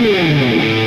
Música